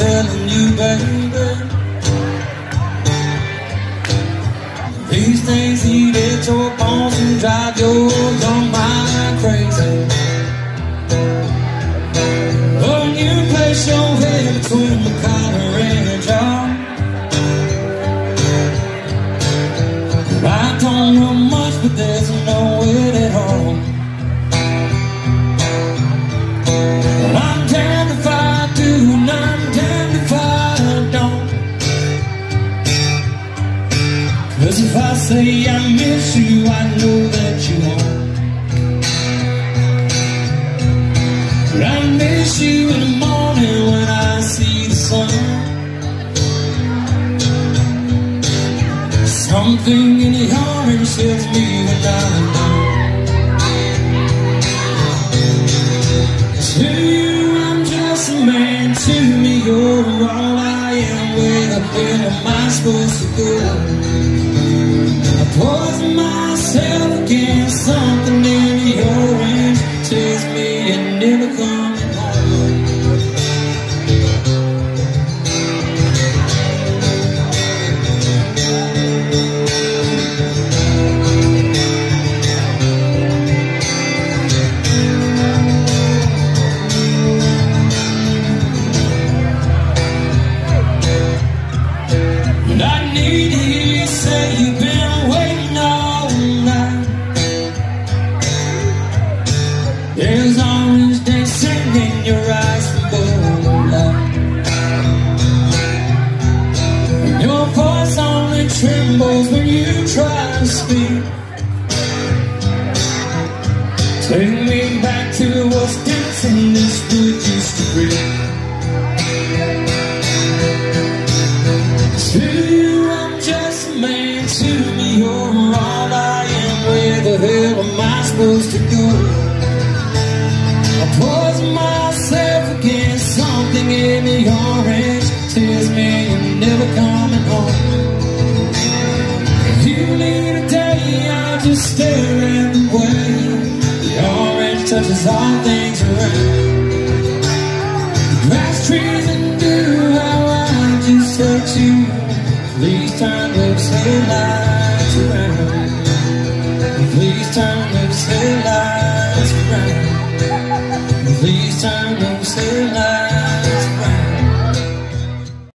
telling you, baby. These things eat at your bones and drive your young mind crazy. When you place your head between the collar and a jaw. I don't know much, but there's no Cause if I say I miss you, I know that you won't. But I miss you in the morning when I see the sun. Something in the orange tells me when I'm. To you, I'm just a man. To me, you're all I am. Where, where am I supposed to go? I poison There's orange dancing in your eyes for moonlight. And your voice only trembles when you try to speak. Take me back to what's dancing this wood used to be. To you, I'm just a man. To me, you're all I am. Where the hell am I supposed to go? Never coming home. If you need a day, I'll just stare at the way the orange touches all things around. Grass, trees, and dew, how I just touch you. Please turn those headlights around. Please turn those headlights around. Please turn those headlights